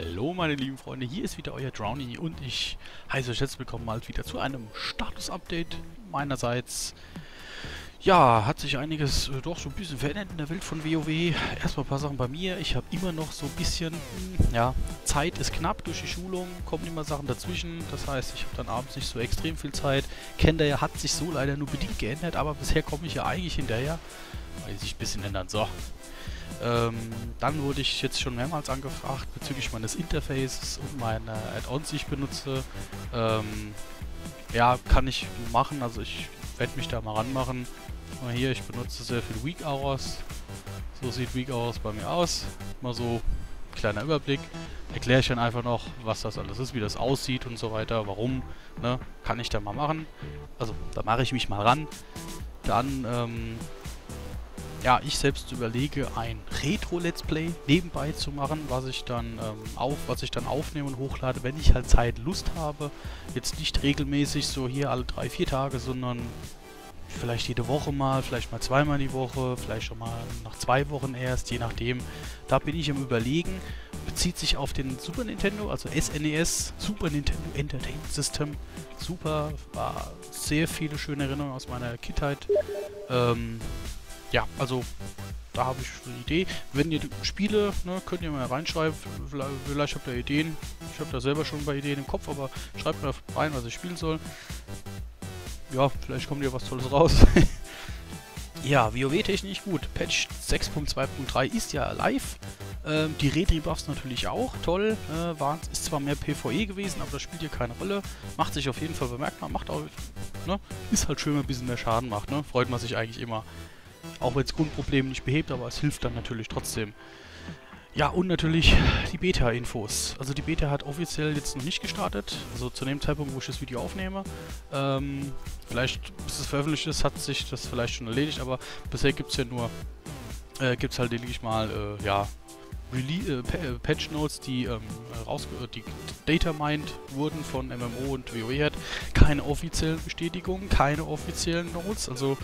Hallo meine lieben Freunde, hier ist wieder euer Drowny und ich heiße euch herzlich willkommen mal wieder zu einem Status-Update meinerseits. Ja, hat sich einiges äh, doch so ein bisschen verändert in der Welt von WoW. Erstmal ein paar Sachen bei mir. Ich habe immer noch so ein bisschen, hm, ja, Zeit ist knapp durch die Schulung, kommen immer Sachen dazwischen. Das heißt, ich habe dann abends nicht so extrem viel Zeit. Kender hat sich so leider nur bedingt geändert, aber bisher komme ich ja eigentlich hinterher. Weil sich ein bisschen ändern. So, ähm, dann wurde ich jetzt schon mehrmals angefragt bezüglich meines Interfaces und meiner Add-ons, die ich benutze. Ähm, ja, kann ich machen, also ich werde mich da mal ranmachen. Mal hier, ich benutze sehr viel Weak Hours. So sieht Weak Hours bei mir aus. Mal so kleiner Überblick. Erkläre ich dann einfach noch, was das alles ist, wie das aussieht und so weiter, warum, ne, kann ich da mal machen. Also, da mache ich mich mal ran. Dann, ähm, ja, ich selbst überlege, ein Retro-Let's Play nebenbei zu machen, was ich dann ähm, auf, was ich dann aufnehme und hochlade, wenn ich halt Zeit, Lust habe. Jetzt nicht regelmäßig so hier alle drei, vier Tage, sondern vielleicht jede Woche mal, vielleicht mal zweimal die Woche, vielleicht schon mal nach zwei Wochen erst, je nachdem. Da bin ich am überlegen. Bezieht sich auf den Super Nintendo, also SNES, e Super Nintendo Entertainment System. Super, war sehr viele schöne Erinnerungen aus meiner Kindheit. Ähm, ja, also da habe ich eine Idee. Wenn ihr Spiele, ne, könnt ihr mal reinschreiben. Vielleicht, habt ihr Ideen. Ich habe da selber schon ein paar Ideen im Kopf, aber schreibt mir rein, was ich spielen soll. Ja, vielleicht kommt ja was Tolles raus. ja, WoW-technisch gut. Patch 6.2.3 ist ja live. Ähm, die Retri-Buffs natürlich auch, toll. Äh, war, ist zwar mehr PvE gewesen, aber das spielt hier keine Rolle. Macht sich auf jeden Fall bemerkbar. Macht auch, ne? Ist halt schön, wenn man ein bisschen mehr Schaden macht, ne? Freut man sich eigentlich immer. Auch wenn es Grundprobleme nicht behebt, aber es hilft dann natürlich trotzdem. Ja, und natürlich die Beta-Infos. Also die Beta hat offiziell jetzt noch nicht gestartet. Also zu dem Zeitpunkt, wo ich das Video aufnehme. Ähm, vielleicht, bis es veröffentlicht ist, hat sich das vielleicht schon erledigt, aber bisher gibt es ja nur, äh, gibt es halt lediglich mal, äh, ja, Rele äh, Patch Notes, die ähm, raus äh, die Data mined wurden von MMO und WoE Keine offiziellen Bestätigungen, keine offiziellen Notes. Also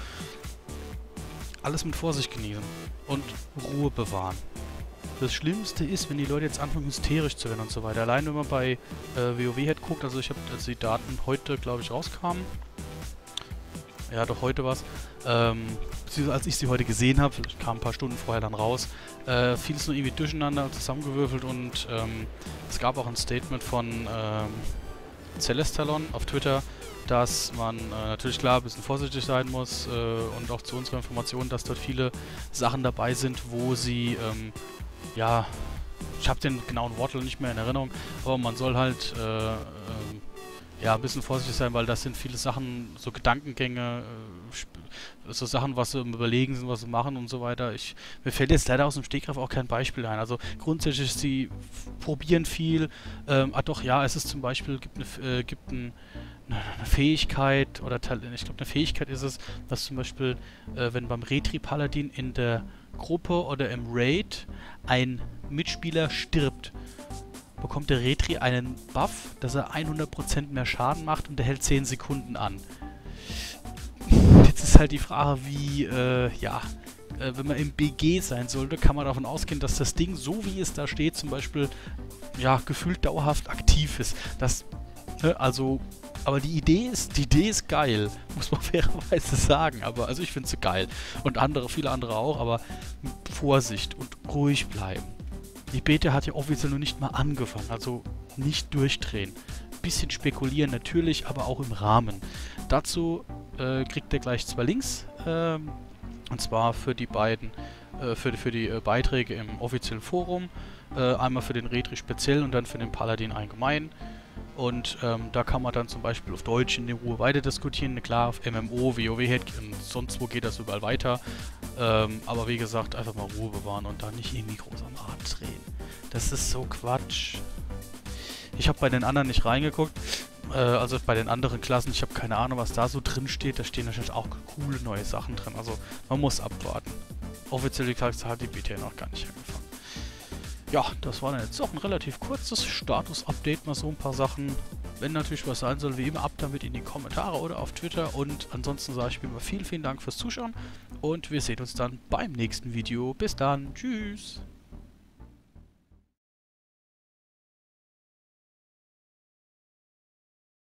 alles mit Vorsicht genießen und Ruhe bewahren. Das Schlimmste ist, wenn die Leute jetzt anfangen hysterisch zu werden und so weiter. Allein wenn man bei äh, WoW-Head guckt, also ich habe, als die Daten heute, glaube ich, rauskamen, ja doch heute was, ähm, als ich sie heute gesehen habe, kam ein paar Stunden vorher dann raus, äh, vieles nur irgendwie durcheinander zusammengewürfelt und ähm, es gab auch ein Statement von ähm, Celestalon auf Twitter, dass man äh, natürlich klar ein bisschen vorsichtig sein muss äh, und auch zu unserer Information, dass dort viele Sachen dabei sind, wo sie, ähm, ja, ich habe den genauen Wortel nicht mehr in Erinnerung, aber man soll halt äh, ähm, ja, ein bisschen vorsichtig sein, weil das sind viele Sachen, so Gedankengänge, äh, so Sachen, was sie im Überlegen sind, was sie machen und so weiter. Ich, mir fällt jetzt leider aus dem Stegreif auch kein Beispiel ein. Also grundsätzlich, sie probieren viel. Ähm, ah doch, ja, es ist zum Beispiel, gibt, eine, äh, gibt ein, eine Fähigkeit oder ich glaube eine Fähigkeit ist es, dass zum Beispiel, äh, wenn beim Retri-Paladin in der Gruppe oder im Raid ein Mitspieler stirbt, bekommt der Retri einen Buff, dass er 100% mehr Schaden macht und er hält 10 Sekunden an. Jetzt ist halt die Frage, wie, äh, ja, äh, wenn man im BG sein sollte, kann man davon ausgehen, dass das Ding, so wie es da steht, zum Beispiel, ja, gefühlt dauerhaft aktiv ist. Das, ne, also, aber die Idee ist, die Idee ist geil, muss man fairerweise sagen. Aber, also ich finde sie geil. Und andere, viele andere auch, aber Vorsicht und ruhig bleiben. Die Beta hat ja offiziell noch nicht mal angefangen, also nicht durchdrehen. Bisschen spekulieren natürlich, aber auch im Rahmen. Dazu äh, kriegt ihr gleich zwei Links, äh, und zwar für die beiden, äh, für, für die äh, Beiträge im offiziellen Forum. Äh, einmal für den Retri speziell und dann für den Paladin allgemein. Und ähm, da kann man dann zum Beispiel auf Deutsch in der Ruhe weiter diskutieren. Klar, auf MMO, WoW und sonst wo geht das überall weiter. Ähm, aber wie gesagt, einfach mal Ruhe bewahren und da nicht irgendwie groß am Rad drehen. Das ist so Quatsch. Ich habe bei den anderen nicht reingeguckt. Äh, also bei den anderen Klassen, ich habe keine Ahnung, was da so drin steht. Da stehen natürlich auch coole neue Sachen drin. Also man muss abwarten. Offiziell gesagt hat die BT noch gar nicht angefangen. Ja, das war dann jetzt auch ein relativ kurzes Status-Update, mal so ein paar Sachen. Wenn natürlich was sein soll, wie immer, ab damit in die Kommentare oder auf Twitter. Und ansonsten sage ich mir mal vielen, vielen Dank fürs Zuschauen. Und wir sehen uns dann beim nächsten Video. Bis dann. Tschüss.